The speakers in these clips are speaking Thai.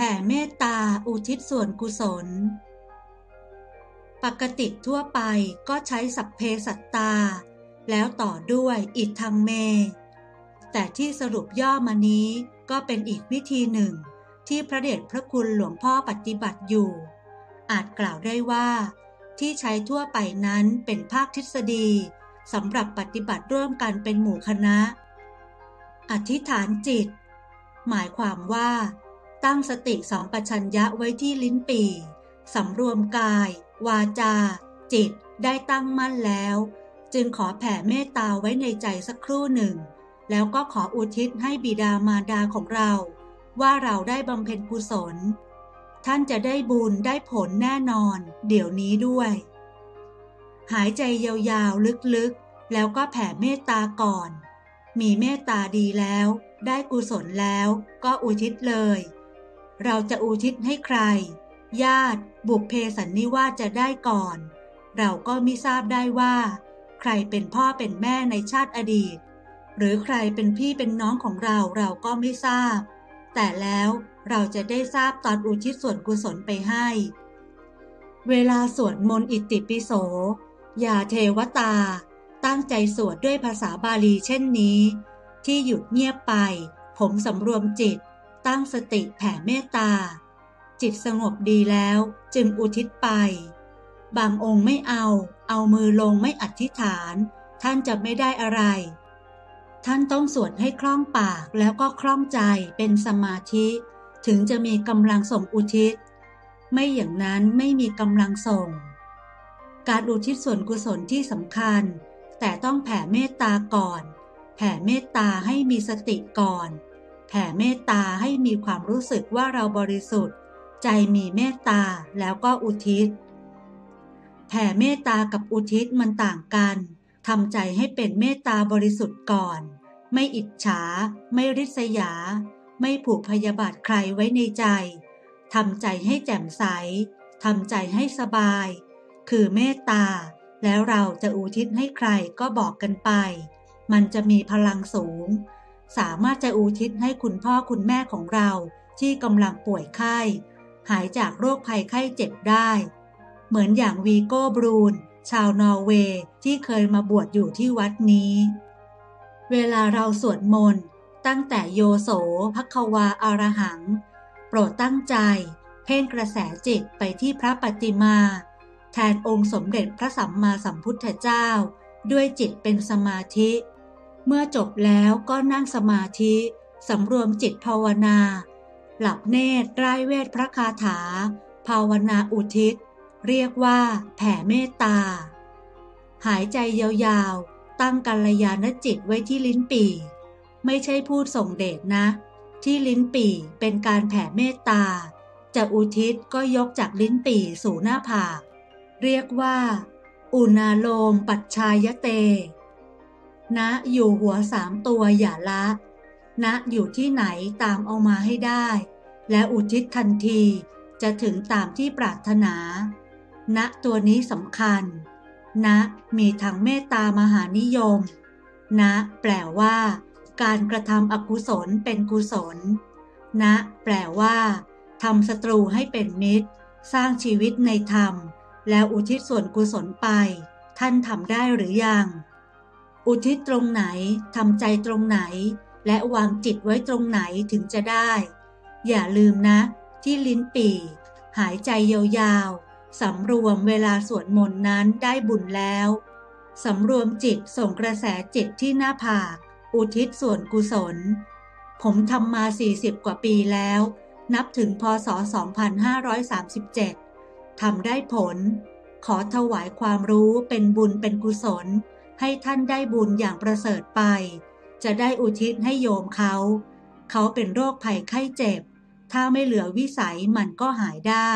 ผ่เมตตาอุทิศส่วนกุศล ปกติทั่วไปก็ใช้สัพเพสัตตา แล้วต่อด้วยอิทังเม แต่ที่สรุปย่อมานี้ก็เป็นอีกวิธีหนึ่ง ที่พระเดชพระคุณหลวงพ่อปฏิบัติอยู่ อาจกล่าวได้ว่า ที่ใช้ทั่วไปนั้นเป็นภาคทฤษฎีสำหรับปฏิบัติร่วมกันเป็นหมู่คณะ อธิษฐานจิต หมายความว่า ตั้งสติสองปัชัญญะไว้ที่ลิ้นปีสำรวมกาย วาจา จิตได้ตั้งมั่นแล้ว จึงขอแผ่เมตตาไว้ในใจสักครู่หนึ่ง แล้วก็ขออุทิศให้บิดามารดาของเรา ว่าเราได้บำเพ็ญกุศล ท่านจะได้บุญได้ผลแน่นอน เดี๋ยวนี้ด้วย หายใจยาวๆลึกๆ แล้วก็แผ่เมตตาก่อน มีเมตตาดีแล้ว ได้กุศลแล้ว ก็อุทิศเลย เราจะอุทิศให้ใคร ญาติ บุพเพสันนิวาสจะได้ก่อน เราก็ไมิทราบได้ว่า ใครเป็นพ่อเป็นแม่ในชาติอดีต หรือใครเป็นพี่เป็นน้องของเราเราก็ไม่ทราบ แต่แล้วเราจะได้ทราบตอนอุทิศส่วนกุศลไปให้ เวลาสวดมนต์อิติปิโสยาเทวตา ตั้งใจสวดด้วยภาษาบาลีเช่นนี้ ที่หยุดเงียบไป ผมสำรวมจิต ตั้งสติแผ่เมตตา จิตสงบดีแล้วจึงอุทิศไป บางองค์ไม่เอา เอามือลงไม่อธิษฐาน ท่านจะไม่ได้อะไร ท่านต้องสวดให้คล่องปากแล้วก็คล่องใจเป็นสมาธิ ถึงจะมีกำลังส่งอุทิศ ไม่อย่างนั้นไม่มีกำลังส่ง การอุทิศส่วนกุศลที่สำคัญ แต่ต้องแผ่เมตตาก่อน แผ่เมตตาให้มีสติก่อน แผ่เมตตาให้มีความรู้สึกว่าเราบริสุทธิ์ ใจมีเมตตาแล้วก็อุทิศ แผ่เมตตากับอุทิศมันต่างกันทำใจให้เป็นเมตตาบริสุทธิ์ก่อน ไม่อิจฉา ไม่ริษยา ไม่ผูกพยาบาทใครไว้ในใจทำใจให้แจ่มใสทำใจให้สบาย คือเมตตา แล้วเราจะอุทิศให้ใครก็บอกกันไป มันจะมีพลังสูง สามารถจะอุทิศให้คุณพ่อคุณแม่ของเราที่กำลังป่วยไข้ หายจากโรคภัยไข้เจ็บได้ เหมือนอย่าง Viggo Brun ชาวนอร์เวย์ที่เคยมาบวชอยู่ที่วัดนี้ เวลาเราสวดมนต์ตั้งแต่โยโสภัควาอารหัง โปรดตั้งใจ เพ่งกระแสจิตไปที่พระปฏิมา แทนองค์สมเด็จพระสัมมาสัมพุทธเจ้า ด้วยจิตเป็นสมาธิ เมื่อจบแล้วก็นั่งสมาธิสำรวมจิตภาวนา หลับเนตรร่ายเวทพระคาถา ภาวนาอุทิศ เรียกว่าแผ่เมตตา หายใจยาวๆ ตั้งกัลยาณจิตไว้ที่ลิ้นปี่ ไม่ใช่พูดส่งเดชนะ ที่ลิ้นปี่เป็นการแผ่เมตตา จะอุทิศก็ยกจากลิ้นปี่สู่หน้าผาก เรียกว่า อุณาโลมปัจชายเต ณอยู่หัวสามตัวอย่าละณอยู่ที่ไหนตามเอามาให้ได้ และอุทิศทันทีจะถึงตามที่ปรารถนาณตัวนี้สำคัญณมีทั้งเมตตามหานิยมณแปลว่า การกระทำอกุศลเป็นกุศลณแปลว่าทำศัตรูให้เป็นมิตร สร้างชีวิตในธรรม แล้วอุทิศส่วนกุศลไป ท่านทำได้หรือยัง อุทิศตรงไหนทำใจตรงไหน และวางจิตไว้ตรงไหนถึงจะได้ อย่าลืมนะ ที่ลิ้นปี่ หายใจยาวๆสำรวมเวลาสวดมนต์นั้นได้บุญแล้วสำรวมจิตส่งกระแสจิตที่หน้าผาก อุทิศส่วนกุศล ผมทำมา 40 กว่าปีแล้ว นับถึงพศ 2537ทำได้ผล ขอถวายความรู้เป็นบุญเป็นกุศล ให้ท่านได้บุญอย่างประเสริฐไป จะได้อุทิศให้โยมเขา เขาเป็นโรคภัยไข้เจ็บ ถ้าไม่เหลือวิสัยมันก็หายได้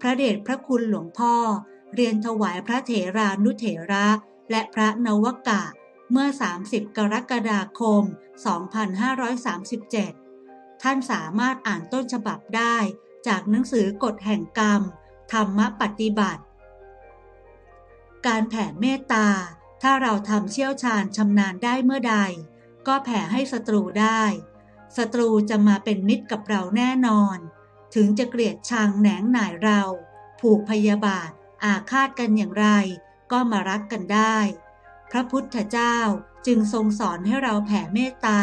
พระเดชพระคุณหลวงพ่อ เรียนถวายพระเถรานุเถระและพระนวกะเมื่อ 30 กรกฎาคม 2537 ท่านสามารถอ่านต้นฉบับได้จากหนังสือกฎแห่งกรรม ธรรมปฏิบัติ การแผ่เมตตา ถ้าเราทำเชี่ยวชาญชำนาญได้เมื่อใด ก็แผ่ให้ศัตรูได้ศัตรูจะมาเป็นมิตรกับเราแน่นอน ถึงจะเกลียดชังแหนงหน่ายเรา ผูกพยาบาทอาฆาตกันอย่างไร ก็มารักกันได้ พระพุทธเจ้าจึงทรงสอนให้เราแผ่เมตตา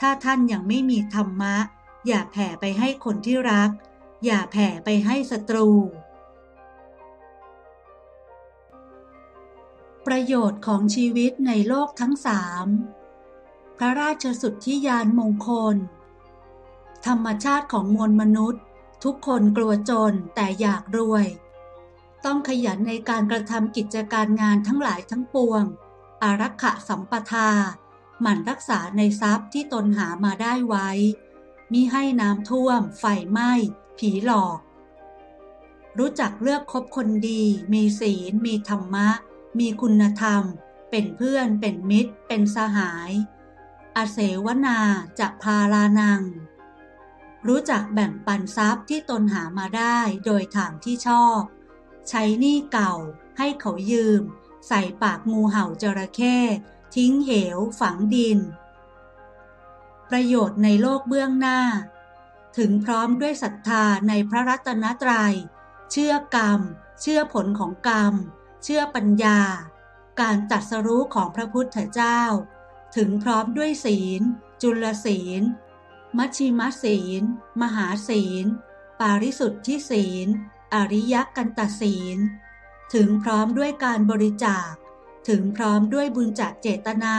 ถ้าท่านยังไม่มีธรรมะ อย่าแผ่ไปให้คนที่รัก อย่าแผ่ไปให้ศัตรู ประโยชน์ของชีวิตในโลกทั้งสามพระราชสุดทธิยานมงคล ธรรมชาติของมวลมนุษย์ ทุกคนกลัวจนแต่อยากรวย ต้องขยันในการกระทำกิจการงานทั้งหลายทั้งปวง อารักขะสัมปทา หมั่นรักษาในทรัพย์ที่ตนหามาได้ไว้ มิให้น้ำท่วม ไฟไหม้ ผีหลอก รู้จักเลือกคบคนดี มีศีล มีธรรมะ มีคุณธรรม เป็นเพื่อน เป็นมิตร เป็นสหาย อาเสวนาจะพาลานัง รู้จักแบ่งปันทรัพย์ที่ตนหามาได้โดยทางที่ชอบ ใช้หนี้เก่าให้เขายืม ใส่ปากงูเห่าจระเข้ทิ้งเหวฝังดิน ประโยชน์ในโลกเบื้องหน้า ถึงพร้อมด้วยศรัทธาในพระรัตนตรยัย เชื่อกรรม เชื่อผลของกรรม เชื่อปัญญา การตัดสรู้ของพระพุทธเจ้า ถึงพร้อมด้วยศีล จุลศีล มัชชิมศีล มหาศีล ปาริสุทธิศีล อริยกันตศีล ถึงพร้อมด้วยการบริจาค ถึงพร้อมด้วยบุญจักเจตนา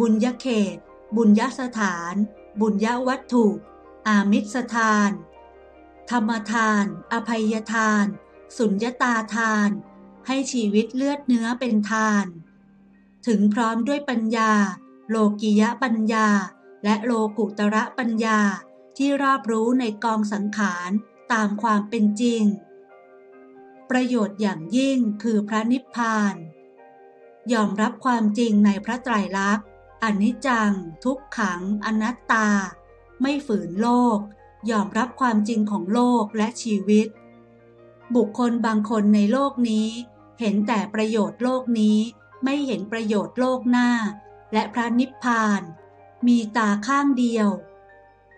บุญยเขต บุญยสถาน บุญยวัตถุ อามิสทาน ธรรมทาน อภัยทาน สุญญตาทาน ให้ชีวิตเลือดเนื้อเป็นทาน ถึงพร้อมด้วยปัญญา โลกิยะปัญญา และโลกุตระปัญญาที่รอบรู้ในกองสังขารตามความเป็นจริง ประโยชน์อย่างยิ่งคือพระนิพพาน ยอมรับความจริงในพระไตรลักษณ์อนิจจัง ทุกขัง อนัตตา ไม่ฝืนโลก ยอมรับความจริงของโลกและชีวิต บุคคลบางคนในโลกนี้ เห็นแต่ประโยชน์โลกนี้ไม่เห็นประโยชน์โลกหน้า และพระนิพพาน มีตาข้างเดียว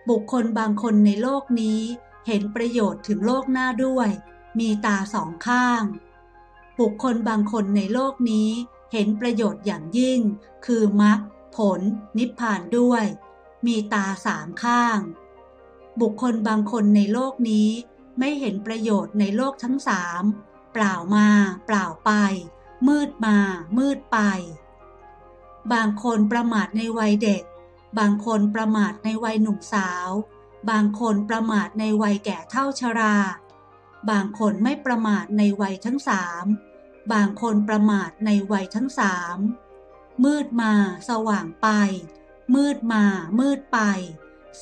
บุคคลบางคนในโลกนี้เห็นประโยชน์ถึงโลกหน้าด้วย มีตาสองข้าง บุคคลบางคนในโลกนี้เห็นประโยชน์อย่างยิ่ง คือมรรคผล นิพพานด้วย มีตาสามข้าง บุคคลบางคนในโลกนี้ไม่เห็นประโยชน์ในโลกทั้งสาม ล่ามา เปล่าไป มืดมา มืดไป บางคนประมาทในวัยเด็ก บางคนประมาทในวัยหนุ่มสาว บางคนประมาทในวัยแก่เท่าชรา บางคนไม่ประมาทในวัยทั้งสามบางคนประมาทในวัยทั้งสามมืดมา สว่างไป มืดมา มืดไป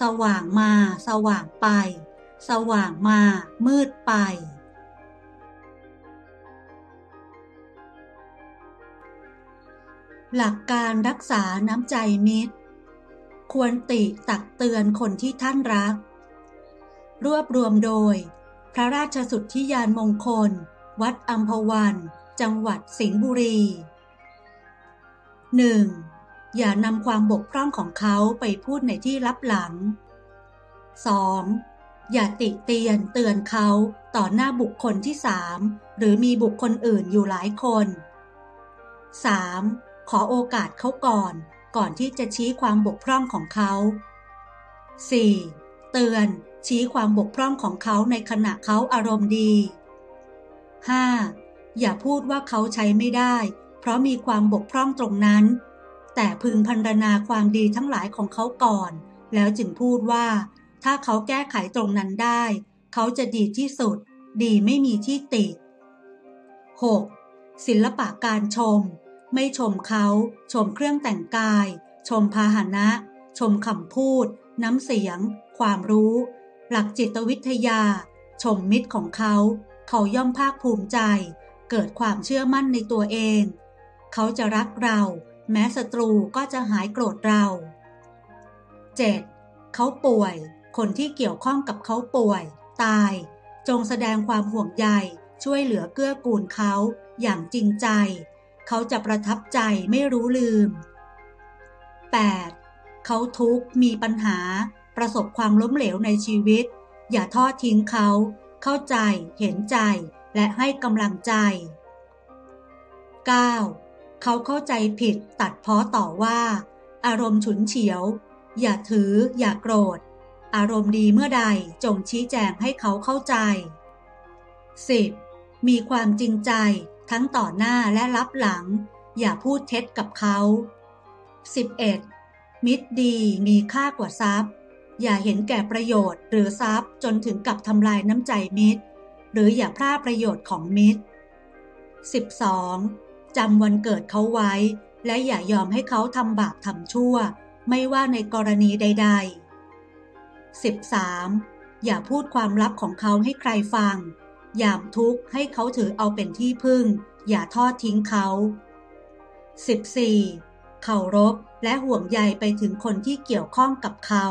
สว่างมา สว่างไป สว่างมา มืดไป หลักการรักษาน้ำใจมิตร ควรติตักเตือนคนที่ท่านรัก รวบรวมโดย พระราชสุทธิยานมงคล วัดอัมพวัน จังหวัดสิงห์บุรี 1. อย่านำความบกพร่องของเขาไปพูดในที่ลับหลัง 2. อย่าติเตียนเตือนเขาต่อหน้าบุคคลที่สามหรือมีบุคคลอื่นอยู่หลายคน 3. ขอโอกาสเขาก่อน ก่อนที่จะชี้ความบกพร่องของเขา 4. เตือนชี้ความบกพร่องของเขาในขณะเขาอารมณ์ดี 5. อย่าพูดว่าเขาใช้ไม่ได้ เพราะมีความบกพร่องตรงนั้น แต่พึงพันรนาความดีทั้งหลายของเขาก่อน แล้วจึงพูดว่า ถ้าเขาแก้ไขตรงนั้นได้ เขาจะดีที่สุด ดีไม่มีที่ติ 6. ศิลปะการชม ไม่ชมเขา ชมเครื่องแต่งกาย ชมพาหนะ ชมคำพูด น้ำเสียง ความรู้ หลักจิตวิทยา ชมมิตรของเขา เขาย่อมภาคภูมิใจ เกิดความเชื่อมั่นในตัวเอง เขาจะรักเรา แม้ศัตรูก็จะหายโกรธเรา 7. เขาป่วย คนที่เกี่ยวข้องกับเขาป่วย ตาย จงแสดงความห่วงใยช่วยเหลือเกื้อกูลเขาอย่างจริงใจ เขาจะประทับใจไม่รู้ลืม 8. เขาทุกข์มีปัญหา ประสบความล้มเหลวในชีวิต อย่าทอดทิ้งเขา เข้าใจเห็นใจ และให้กำลังใจ 9. เขาเข้าใจผิดตัดพ้อต่อว่า อารมณ์ฉุนเฉียว อย่าถือ อย่าโกรธ อารมณ์ดีเมื่อใดจงชี้แจงให้เขาเข้าใจ 10. มีความจริงใจ ทั้งต่อหน้าและรับหลัง อย่าพูดเท็จกับเขา 11. มิตรดีมีค่ากว่าทรัพย์ อย่าเห็นแก่ประโยชน์หรือทรัพย์จนถึงกับทำลายน้ำใจมิตร หรืออย่าพลาดประโยชน์ของมิตร 12. จำวันเกิดเขาไว้ และอย่ายอมให้เขาทำบาปทำชั่ว ไม่ว่าในกรณีใด ๆ 13. อย่าพูดความลับของเขาให้ใครฟัง ยามทุกข์ให้เขาถือเอาเป็นที่พึ่ง อย่าทอดทิ้งเขา 14. เคารพและห่วงใยไปถึงคนที่เกี่ยวข้องกับเขา